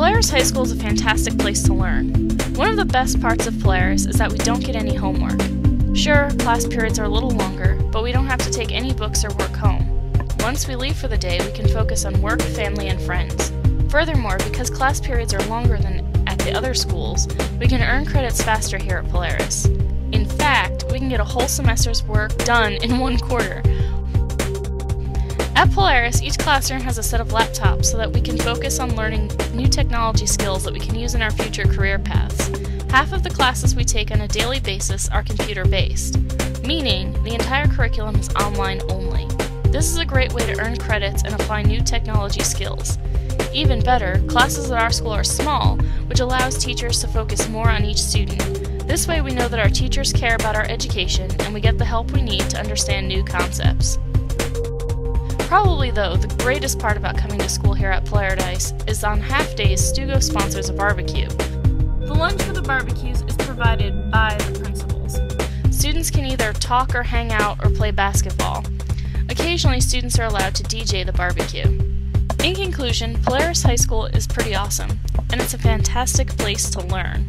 Polaris High School is a fantastic place to learn. One of the best parts of Polaris is that we don't get any homework. Sure, class periods are a little longer, but we don't have to take any books or work home. Once we leave for the day, we can focus on work, family, and friends. Furthermore, because class periods are longer than at the other schools, we can earn credits faster here at Polaris. In fact, we can get a whole semester's work done in one quarter. At Polaris, each classroom has a set of laptops so that we can focus on learning new technology skills that we can use in our future career paths. Half of the classes we take on a daily basis are computer based, meaning the entire curriculum is online only. This is a great way to earn credits and apply new technology skills. Even better, classes at our school are small, which allows teachers to focus more on each student. This way we know that our teachers care about our education and we get the help we need to understand new concepts. Probably, though, the greatest part about coming to school here at Polaris is on half days, Stugo sponsors a barbecue. The lunch for the barbecues is provided by the principals. Students can either talk or hang out or play basketball. Occasionally, students are allowed to DJ the barbecue. In conclusion, Polaris High School is pretty awesome, and it's a fantastic place to learn.